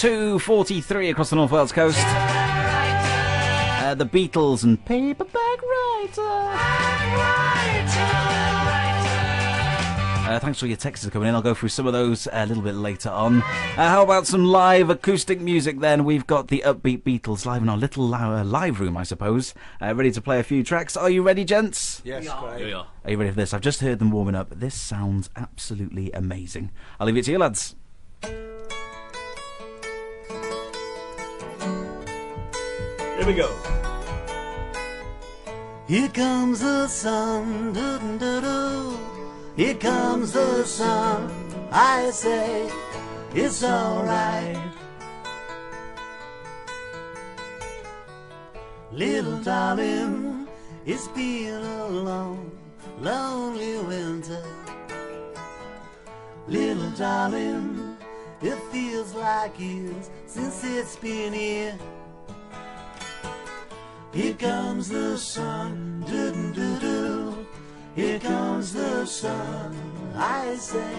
2.43 across the North Wales coast. Uh, the Beatles and Paperback Writer. Uh, thanks for your texts coming in. I'll go through some of those a little bit later on. Uh, how about some live acoustic music then? We've got the Upbeat Beatles live in our little uh, live room, I suppose. Uh, ready to play a few tracks. Are you ready, gents? Yes, great. we are. Are you ready for this? I've just heard them warming up. This sounds absolutely amazing. I'll leave it to you, lads. Here we go. Here comes the sun. Here comes the sun. I say it's alright. Little darling, it's been a long, lonely winter. Little darling, it feels like years since it's been here. Here comes the sun, doo doo doo doo. Here comes the sun. I say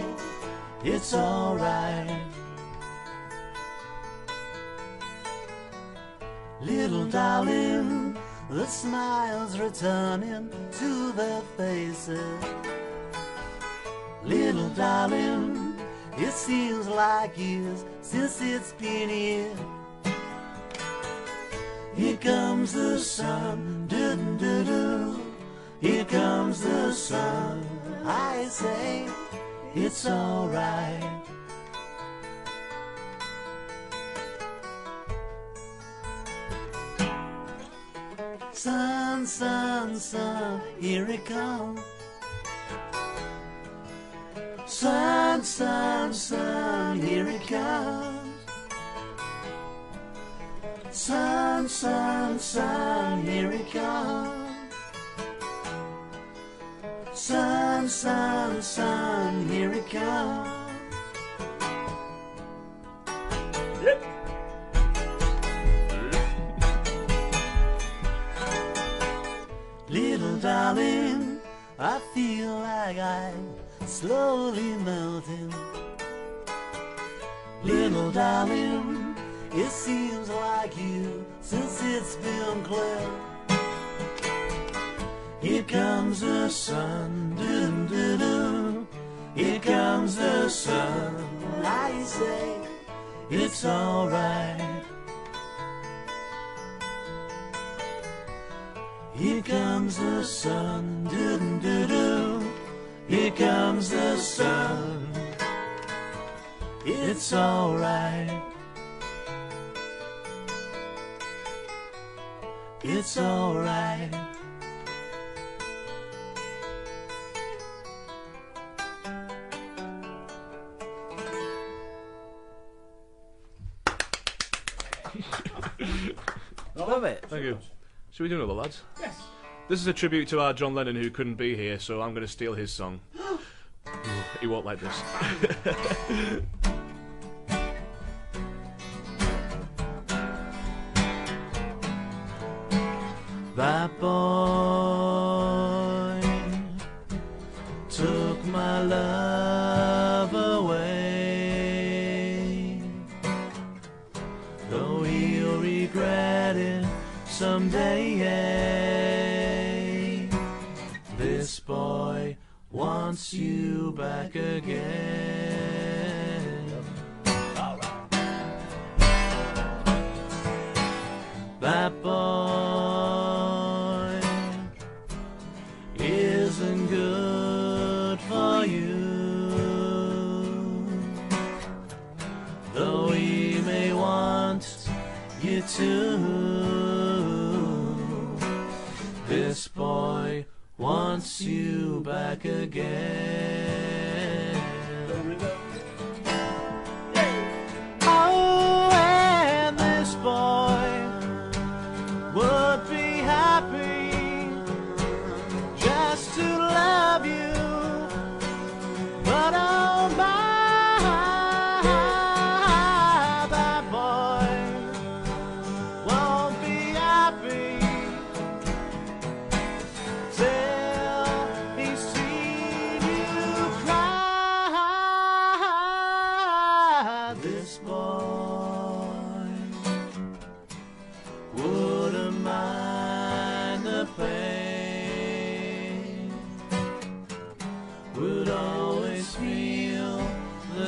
it's alright. Little darling, the smiles returning to their faces. Little darling, it seems like years since it's been here. Here comes the sun, doo doo doo. Here comes the sun. I say it's alright. Sun, sun, sun, here it comes. Sun, sun, sun, here it comes. Sun, sun, sun, here it comes. Sun, sun, sun, here it comes. Little darling, I feel like I'm slowly melting. Little darling, it seems like you since it's been clear. Here comes the sun, doo doo doo. Here comes the sun. I say it's alright. Here comes the sun, doo doo doo. Here comes the sun. It's alright. It's alright. I love it. Thank you. Should we do another, lads? Yes. This is a tribute to our John Lennon who couldn't be here, so I'm going to steal his song. he won't like this. That boy took my love away. Though he'll regret it someday. This boy wants you back again. To. This boy wants you back again.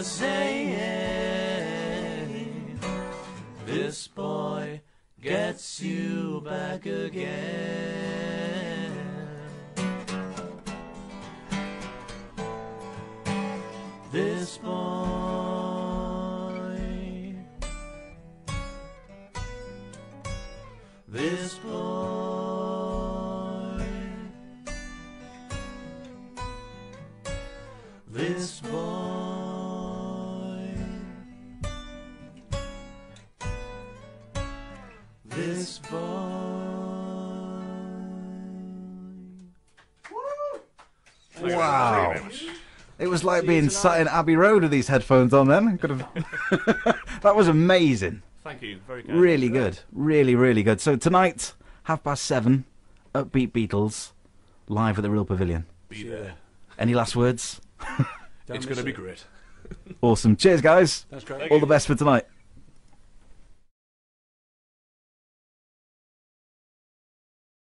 Saying, This boy gets you back again. This boy, this boy, this boy. Wow. It was like being sat in Abbey Road with these headphones on then. Could have That was amazing. Thank you. Very kind. Really good. Really, really good. So tonight, half past seven, Upbeat Beatles, live at the Rhyl Pavilion. Be there. Any last words? Don't It's miss going to be it. great. Awesome. Cheers, guys. That's great. All the best for tonight.